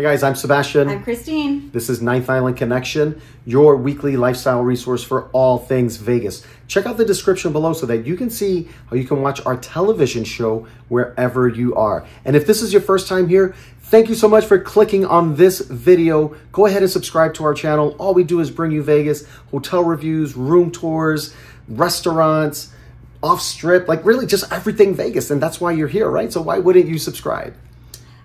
Hey guys, I'm Sebastian. I'm Christine. This is Ninth Island Connection, your weekly lifestyle resource for all things Vegas. Check out the description below so that you can see how you can watch our television show wherever you are. And if this is your first time here, thank you so much for clicking on this video. Go ahead and subscribe to our channel. All we do is bring you Vegas, hotel reviews, room tours, restaurants, off strip, like really just everything Vegas. And that's why you're here, right? So why wouldn't you subscribe?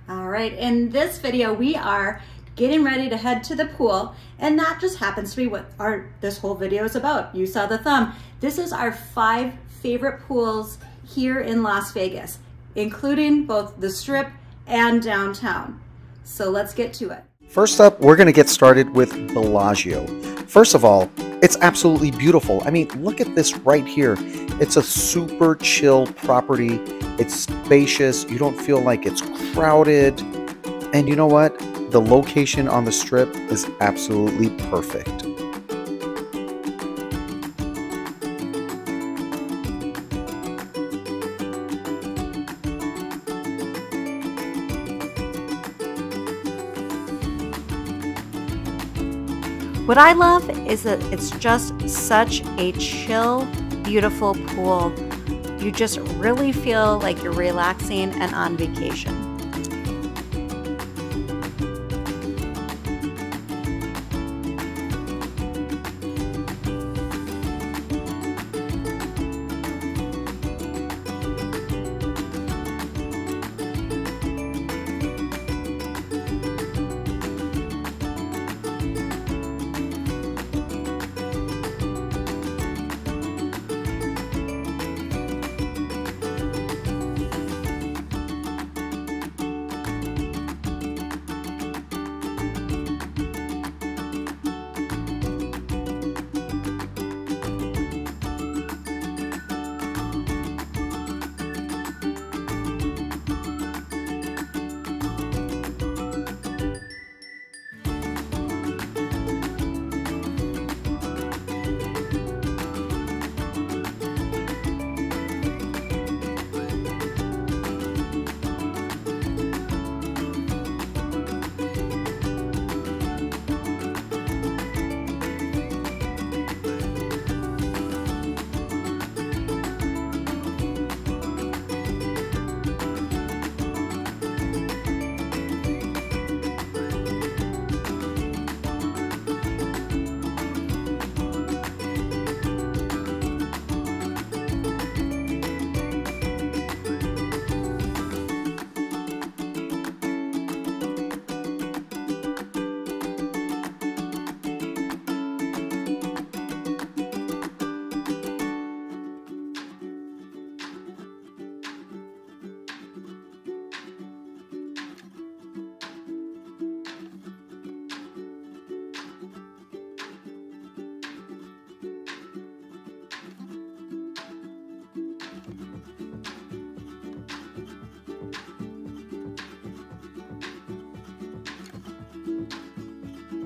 All right, in this video, we are getting ready to head to the pool, and that just happens to be what our this whole video is about. You saw the thumb. This is our five favorite pools here in Las Vegas, including both the Strip and downtown. So let's get to it. First up, we're going to get started with Bellagio. First of all, it's absolutely beautiful. I mean, look at this right here. It's a super chill property. It's spacious. You don't feel like it's crowded. And you know what? The location on the strip is absolutely perfect. What I love is that it's just such a chill, beautiful pool. You just really feel like you're relaxing and on vacation.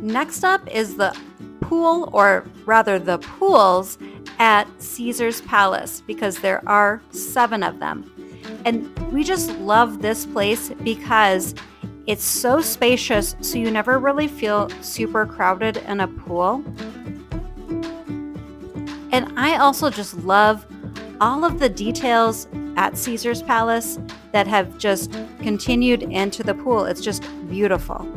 Next up is the pool, or rather the pools, at Caesar's Palace because there are seven of them. And we just love this place because it's so spacious, so you never really feel super crowded in a pool. And I also just love all of the details at Caesar's Palace that have just continued into the pool. It's just beautiful.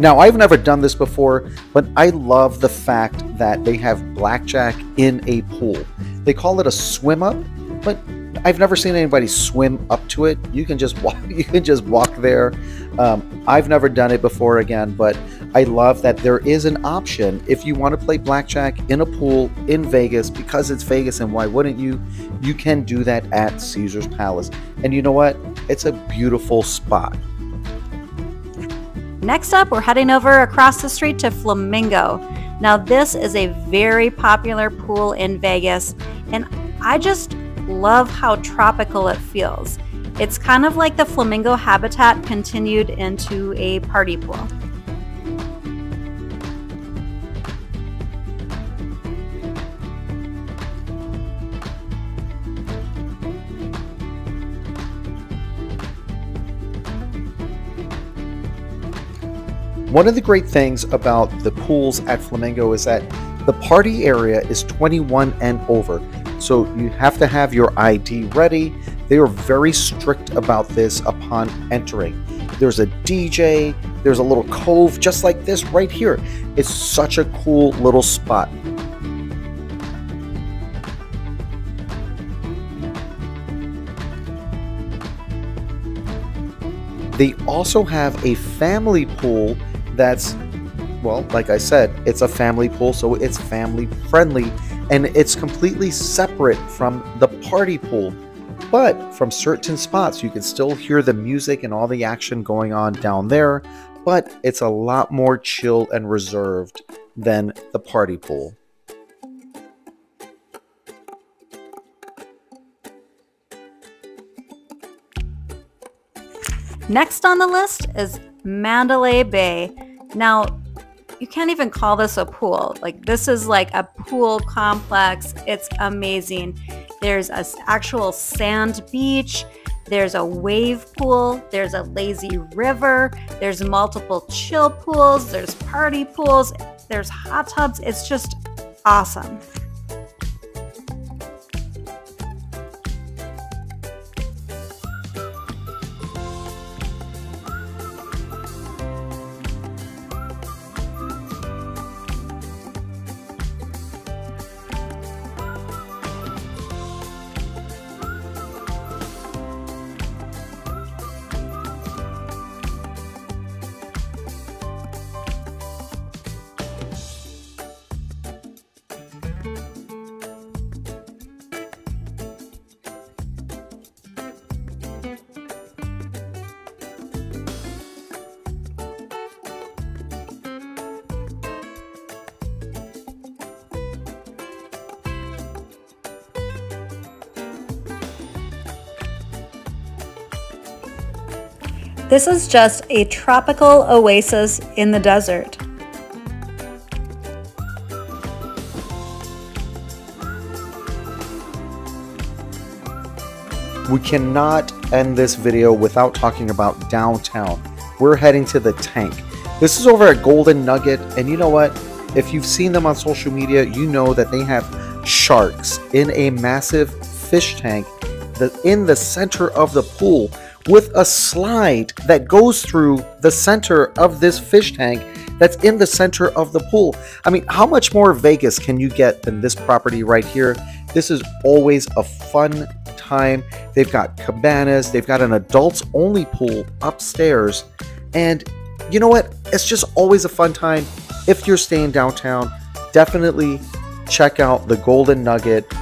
Now, I've never done this before, but I love the fact that they have blackjack in a pool. They call it a swim up, but I've never seen anybody swim up to it. You can just walk you can just walk there. Um, I've never done it before again, but I love that there is an option if you want to play blackjack in a pool in Vegas because it's Vegas and why wouldn't you? You can do that at Caesar's Palace. And you know what? It's a beautiful spot. Next up, we're heading over across the street to Flamingo. Now, this is a very popular pool in Vegas, and I just love how tropical it feels. It's kind of like the flamingo habitat continued into a party pool. One of the great things about the pools at Flamingo is that the party area is 21 and over. So you have to have your ID ready. They are very strict about this upon entering. There's a DJ, there's a little cove just like this right here. It's such a cool little spot. They also have a family pool that's, well, like I said, it's a family pool, so it's family friendly and it's completely separate from the party pool. But from certain spots, you can still hear the music and all the action going on down there, but it's a lot more chill and reserved than the party pool. Next on the list is Mandalay Bay. Now, you can't even call this a pool. Like this is like a pool complex. It's amazing. There's an actual sand beach. There's a wave pool. There's a lazy river. There's multiple chill pools. There's party pools. There's hot tubs. It's just awesome. This is just a tropical oasis in the desert. We cannot end this video without talking about downtown. We're heading to the tank. This is over at Golden Nugget, and you know what? If you've seen them on social media, you know that they have sharks in a massive fish tank in the center of the pool with a slide that goes through the center of this fish tank that's in the center of the pool. I mean, how much more Vegas can you get than this property right here? This is always a fun time. They've got cabanas, they've got an adults only pool upstairs. And you know what? It's just always a fun time. If you're staying downtown, definitely check out the Golden Nugget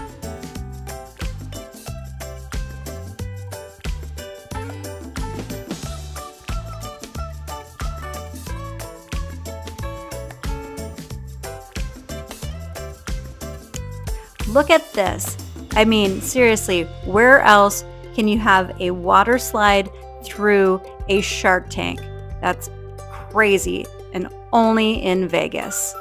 Look at this. I mean, seriously, where else can you have a water slide through a shark tank? That's crazy and only in Vegas.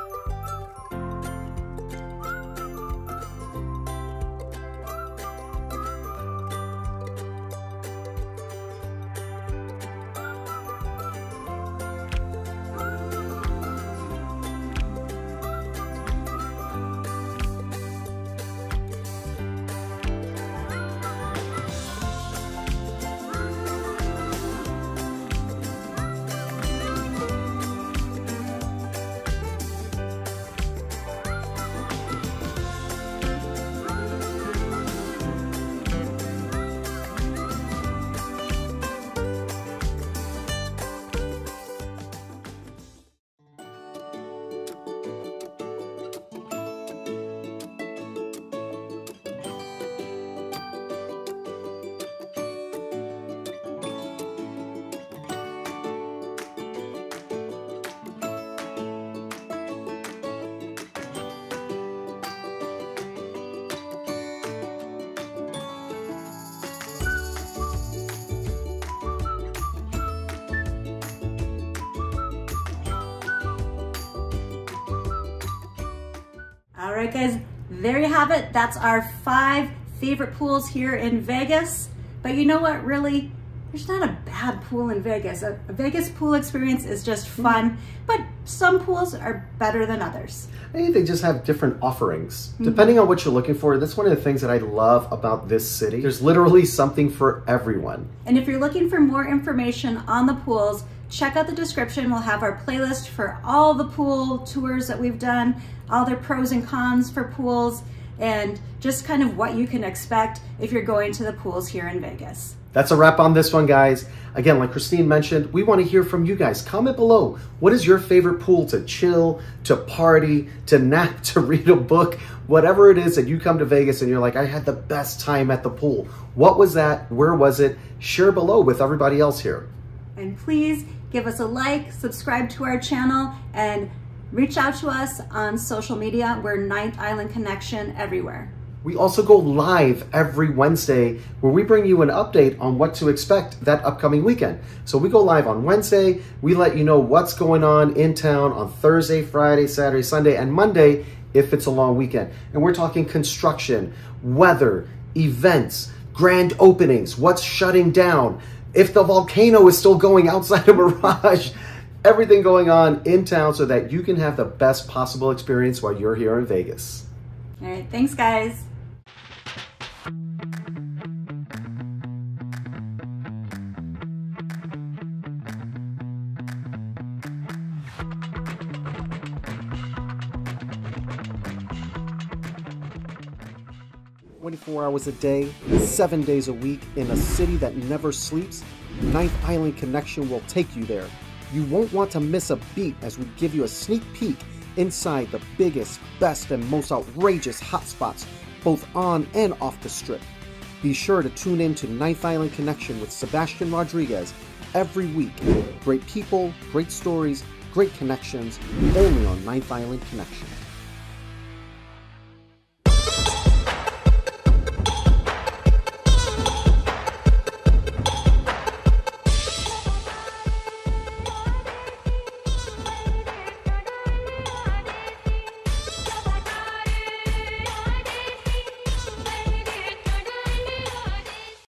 Right, guys, there you have it. That's our five favorite pools here in Vegas. But you know what, really? There's not a bad pool in Vegas. A, Vegas pool experience is just hmm. fun, but some pools are better than others. I think they just have different offerings. Mm-hmm. Depending on what you're looking for, that's one of the things that I love about this city. There's literally something for everyone. And if you're looking for more information on the pools, check out the description. We'll have our playlist for all the pool tours that we've done, all their pros and cons for pools, and just kind of what you can expect if you're going to the pools here in Vegas. That's a wrap on this one, guys. Again, like Christine mentioned, we want to hear from you guys. Comment below. What is your favorite pool to chill, to party, to nap, to read a book, whatever it is that you come to Vegas and you're like, I had the best time at the pool. What was that? Where was it? Share below with everybody else here. And please give us a like, subscribe to our channel, and reach out to us on social media. We're Ninth Island Connection everywhere. We also go live every Wednesday where we bring you an update on what to expect that upcoming weekend. So we go live on Wednesday. We let you know what's going on in town on Thursday, Friday, Saturday, Sunday, and Monday if it's a long weekend. And we're talking construction, weather, events, grand openings, what's shutting down, if the volcano is still going outside of Mirage, everything going on in town so that you can have the best possible experience while you're here in Vegas. All right, thanks guys. 24 hours a day, 7 days a week, in a city that never sleeps, Ninth Island Connection will take you there. You won't want to miss a beat as we give you a sneak peek inside the biggest, best, and most outrageous hotspots, both on and off the strip. Be sure to tune in to Ninth Island Connection with Sebastian Rodriguez every week. Great people, great stories, great connections, only on Ninth Island Connection.